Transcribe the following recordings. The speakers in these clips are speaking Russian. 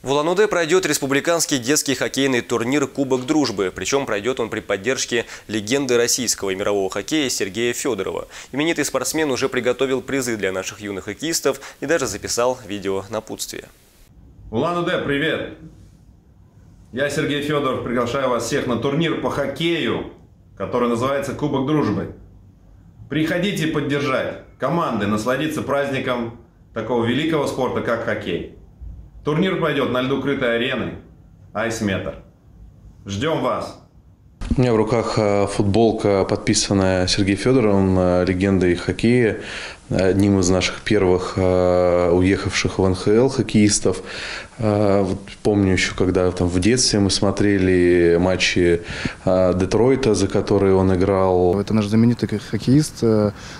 В Улан-Удэ пройдет республиканский детский хоккейный турнир «Кубок дружбы». Причем пройдет он при поддержке легенды российского и мирового хоккея Сергея Федорова. Именитый спортсмен уже приготовил призы для наших юных хоккеистов и даже записал видео напутствие. Улан-Удэ, привет! Я Сергей Федоров, приглашаю вас всех на турнир по хоккею, который называется «Кубок дружбы». Приходите поддержать команды, насладиться праздником такого великого спорта, как хоккей. Турнир пройдет на льду крытой арены Айсметр. Ждем вас! У меня в руках э, футболка, подписанная Сергеем Федоровым, э, легендой хоккея, одним из наших первых э, уехавших в НХЛ хоккеистов. Вот помню еще, когда там в детстве мы смотрели матчи Детройта, за которые он играл. Это наш знаменитый хоккеист,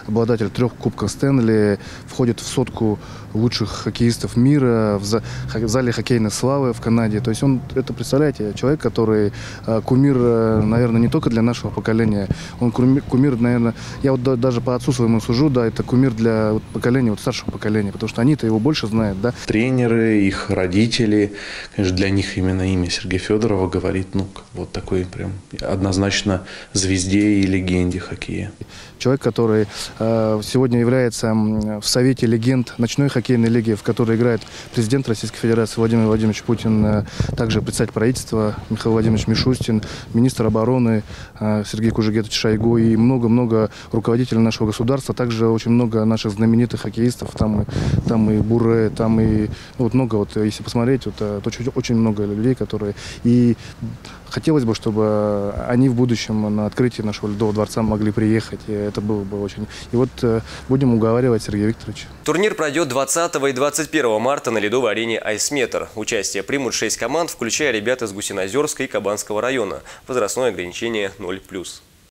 обладатель трех кубков Стэнли, входит в сотку лучших хоккеистов мира в зале хоккейной славы в Канаде. То есть он, это, представляете, человек, который кумир, наверное, не только для нашего поколения, он кумир, наверное, я вот даже по отцу своему сужу, да, это кумир для вот поколения, вот старшего поколения, потому что они-то его больше знают, да. Тренеры, их родители, конечно, для них именно имя Сергея Федорова говорит, ну, вот такой прям однозначно звезде и легенде хоккея. Человек, который э, сегодня является в Совете легенд ночной хоккейной лиги, в которой играет президент Российской Федерации Владимир Владимирович Путин, э, также председатель правительства Михаил Владимирович Мишустин, министр обороны э, Сергей Кужегетович Шойгу и много-много руководителей нашего государства, также очень много наших знаменитых хоккеистов, там и, там и Буре, там и ну, вот много, вот если посмотреть, вот, то очень, очень много людей, которые и хотелось бы, чтобы они в будущем на открытии нашего ледового дворца могли приехать, и это было бы очень... И вот э, будем уговаривать Сергея Викторовича. Турнир пройдет 20 и 21 марта на ледовой арене «Айсметр». Участие примут 6 команд, включая ребят из Гусинозерска и Кабанского района. Возрастное ограничение 0+.